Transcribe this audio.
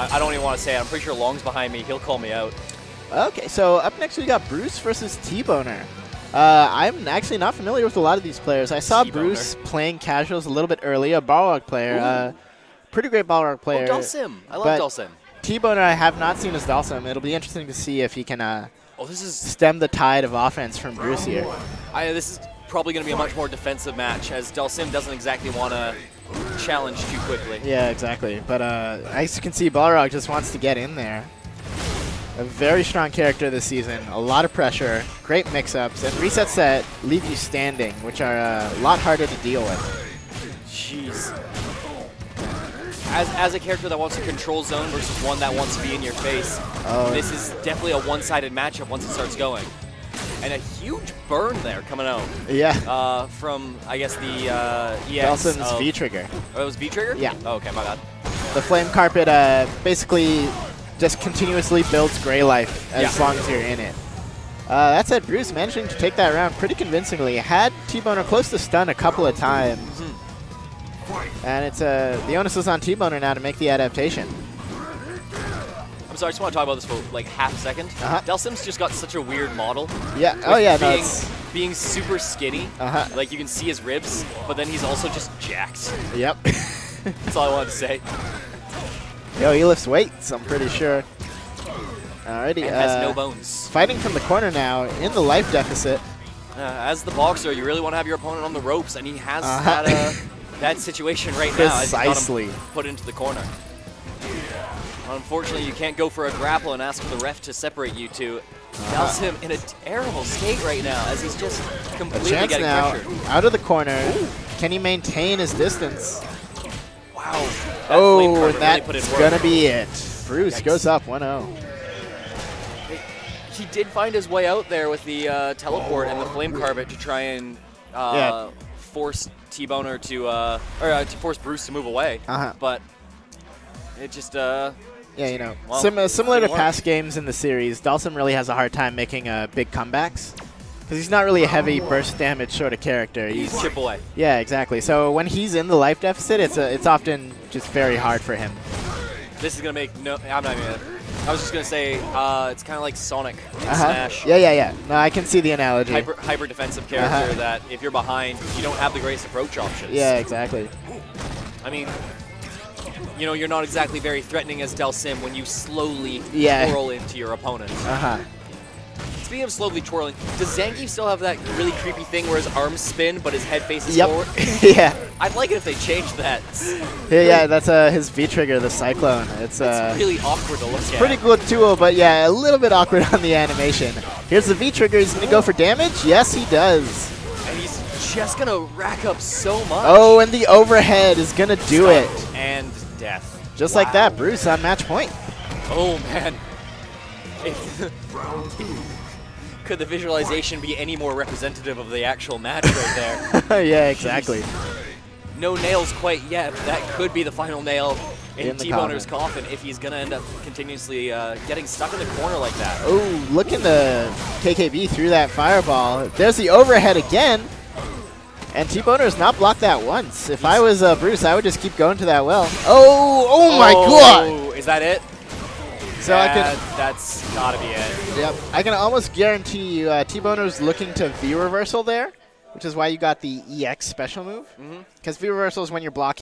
I, don't even want to say it. I'm pretty sure Long's behind me. He'll call me out. Okay, so up next we got Bruce versus T-Boner. Uh, I'm actually not familiar with a lot of these players. I saw Bruce playing casuals a little bit earlier, a Balrog player. Uh, pretty great Balrog player. Oh, Dhalsim. I love Dhalsim. T-Boner I have not seen as Dhalsim. It'll be interesting to see if he can uh, Oh, this is stem the tide of offense from Bruce here. I, this is probably going to be a much more defensive match, as Dhalsim doesn't exactly want to challenge too quickly. Yeah, exactly. But uh, as you can see, Balrog just wants to get in there. A very strong character this season. A lot of pressure, great mix-ups, and resets that leave you standing, which are uh, a lot harder to deal with. Jeez. As, as a character that wants to control zone versus one that wants to be in your face, Oh. this is definitely a one-sided matchup once it starts going. And a huge burn there coming out Yeah. uh, from, I guess, the uh, EX of- V-Trigger. Oh, it was V-Trigger? Yeah. Oh, okay, my bad. The Flame Carpet uh, basically just continuously builds Grey Life as Yeah. long as you're in it. Uh, that said, Bruce managing to take that round pretty convincingly. Had T-Boner close to stun a couple of times. And it's uh, the onus is on T-Boner now to make the adaptation. I'm sorry, I just want to talk about this for like half a 2nd Uh-huh. Dhalsim's just got such a weird model. Yeah. Oh yeah. Being, it's, being super skinny. Uh-huh. Like you can see his ribs, but then he's also just jacked. yep. That's all I wanted to say. Yo, he lifts weights. I'm pretty sure. Alrighty. And has no uh, bones. fighting from the corner now in the life deficit. Uh, as the boxer, you really want to have your opponent on the ropes, and he has Uh-huh. that uh, that situation right now. as he's got him Precisely. Put into the corner. Unfortunately, you can't go for a grapple and ask for the ref to separate you two. Uh-huh. Dhalsim in a terrible state right now, as he's just completely getting now pressured. out of the corner. Can he maintain his distance? Wow. That oh, and that's really work. gonna be it. Bruce Yikes. goes up oh. 1-0. He did find his way out there with the uh, teleport and the flame carpet to try and uh, force T-Boner to, uh, or uh, to force Bruce to move away. Uh-huh. But it just, uh, Yeah, you know, Well, sim- uh, similar to past games in the series, Dhalsim really has a hard time making uh, big comebacks because he's not really a heavy burst damage sort of character. He's he's chip away. yeah, exactly. So when he's in the life deficit, it's a, it's often just very hard for him. This is gonna make no. I'm not even. I was just gonna say uh, it's kind of like Sonic in Uh-huh. Smash. Yeah, yeah, yeah. No, I can see the analogy. Hyper, hyper defensive character Uh-huh. that if you're behind, you don't have the greatest approach options. Yeah, exactly. I mean, you know, you're not exactly very threatening as Dhalsim when you slowly Yeah. twirl into your opponent. Uh huh. Speaking of slowly twirling, does Zangief still have that really creepy thing where his arms spin but his head faces Yep. forward? yeah. I'd like it if they changed that. Yeah, yeah. That's uh, his V trigger, the Cyclone. It's uh, It's really awkward to look at. pretty good too, but yeah, a little bit awkward on the animation. Here's the V trigger. He's gonna go for damage. Yes, he does. And he's just gonna rack up so much. Oh, and the overhead is gonna do it. And death. Just like that, Bruce on match point. Oh man. Could the visualization be any more representative of the actual match right there? yeah, exactly. No nails quite yet. but That could be the final nail in, In T-Boner's coffin. if he's gonna end up continuously uh, getting stuck in the corner like that. Oh, looking to KKB through that fireball. There's the overhead again. And T-Boner has not blocked that once. If I was uh, Bruce, I would just keep going to that well. Oh, oh my god! Oh, Is that it? So I can. That's gotta be it. yep, I can almost guarantee you uh, T-Boner's looking to V reversal there, which is why you got the EX special move. Mhm. Because V reversal is when you're blocking.